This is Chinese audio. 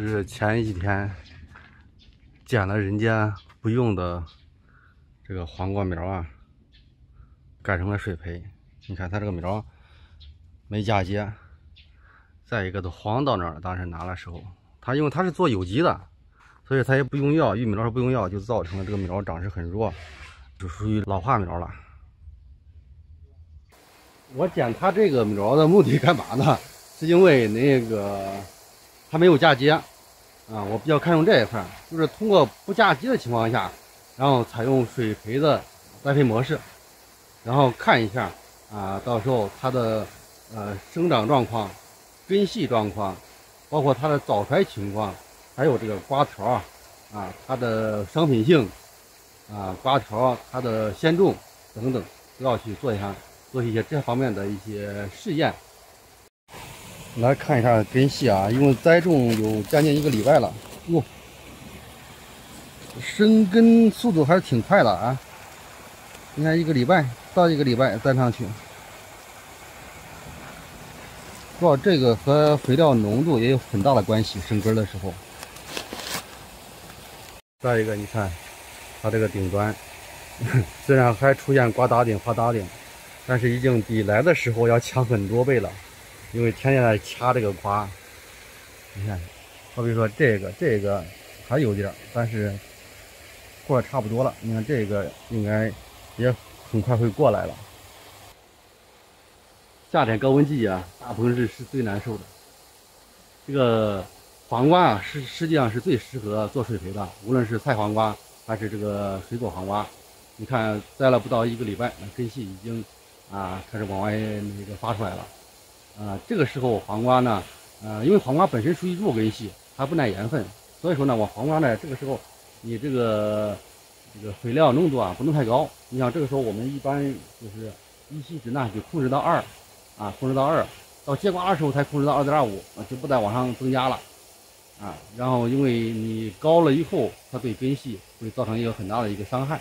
这是前几天捡了人家不用的这个黄瓜苗啊，改成了水培。你看它这个苗没嫁接，再一个都黄到那儿了。当时拿的时候，它因为它是做有机的，所以它也不用药，玉米苗是不用药，就造成了这个苗长势很弱，就属于老化苗了。我剪它这个苗的目的干嘛呢？是因为那个。它没有嫁接，啊，我比较看重这一块，就是通过不嫁接的情况下，然后采用水培的栽培模式，然后看一下啊，到时候它的呃生长状况、根系状况，包括它的早衰情况，还有这个瓜条啊，啊，它的商品性啊，瓜条它的鲜重等等，都要去做一下做一些这方面的一些试验。来看一下根系啊，因为栽种有将近一个礼拜了，哟，生根速度还是挺快的啊！你看一个礼拜到一个礼拜栽上去，主要这个和肥料浓度也有很大的关系，生根的时候。再一个，你看它这个顶端，虽然还出现瓜打顶、花打顶，但是已经比来的时候要强很多倍了。因为天天在掐这个瓜，你看，好比说这个这个还有点，但是过得差不多了。你看这个应该也很快会过来了。夏天高温季节啊，大棚是是最难受的。这个黄瓜啊，是实际上是最适合做水培的，无论是菜黄瓜还是这个水果黄瓜。你看栽了不到一个礼拜，根系已经啊开始往外那个发出来了。啊，这个时候黄瓜呢，呃，因为黄瓜本身属于弱根系，它不耐盐分，所以说呢，我黄瓜呢，这个时候你这个这个肥料浓度啊不能太高。你想这个时候我们一般就是一稀值呢就控制到二，啊，控制到二，到结瓜的时候才控制到二点二五，就不再往上增加了，啊，然后因为你高了以后，它对根系会造成一个很大的一个伤害。